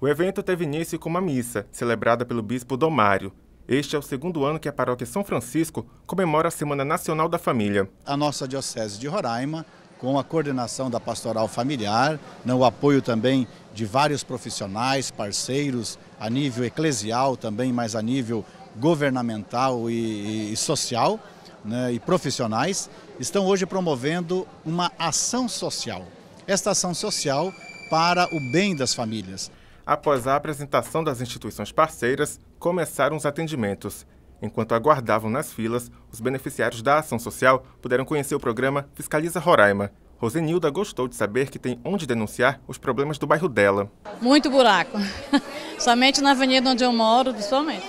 O evento teve início com uma missa, celebrada pelo bispo Domário. Este é o segundo ano que a paróquia São Francisco comemora a Semana Nacional da Família. A nossa Diocese de Roraima, com a coordenação da pastoral familiar, né, o apoio também de vários profissionais, parceiros, a nível eclesial também, mas a nível governamental e, e social né, e profissionais, estão hoje promovendo uma ação social. Esta ação social para o bem das famílias. Após a apresentação das instituições parceiras, começaram os atendimentos. Enquanto aguardavam nas filas, os beneficiários da ação social puderam conhecer o programa Fiscaliza Roraima. Rosenilda gostou de saber que tem onde denunciar os problemas do bairro dela. Muito buraco. Somente na avenida onde eu moro, principalmente.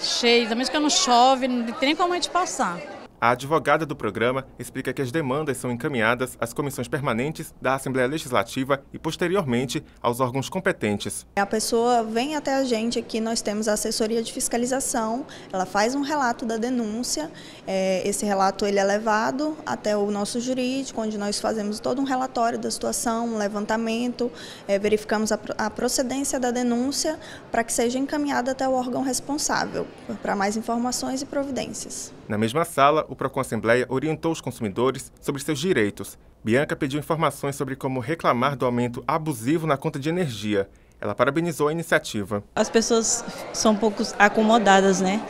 Cheio, também que não chove, não tem como a gente passar. A advogada do programa explica que as demandas são encaminhadas às comissões permanentes da Assembleia Legislativa e, posteriormente, aos órgãos competentes. A pessoa vem até a gente aqui, nós temos a assessoria de fiscalização, ela faz um relato da denúncia, é, esse relato ele é levado até o nosso jurídico, onde nós fazemos todo um relatório da situação, um levantamento, é, verificamos a, a procedência da denúncia para que seja encaminhada até o órgão responsável, para mais informações e providências. Na mesma sala, o Procon Assembleia orientou os consumidores sobre seus direitos. Bianca pediu informações sobre como reclamar do aumento abusivo na conta de energia. Ela parabenizou a iniciativa. As pessoas são um pouco acomodadas, né?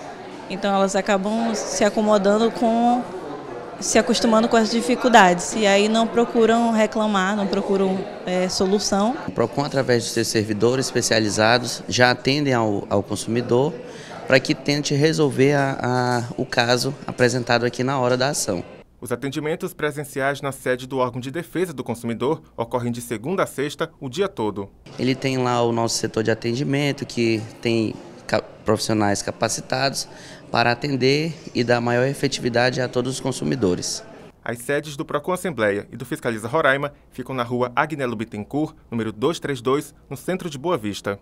Então elas acabam se acomodando com se acostumando com as dificuldades e aí não procuram reclamar, não procuram é, solução. O Procon, através de seus servidores especializados, já atendem ao, ao consumidor para que tente resolver a, a, o caso apresentado aqui na hora da ação. Os atendimentos presenciais na sede do órgão de defesa do consumidor ocorrem de segunda a sexta, o dia todo. Ele tem lá o nosso setor de atendimento, que tem profissionais capacitados para atender e dar maior efetividade a todos os consumidores. As sedes do Procon Assembleia e do Fiscaliza Roraima ficam na rua Agnelo Bittencourt, número 232, no centro de Boa Vista.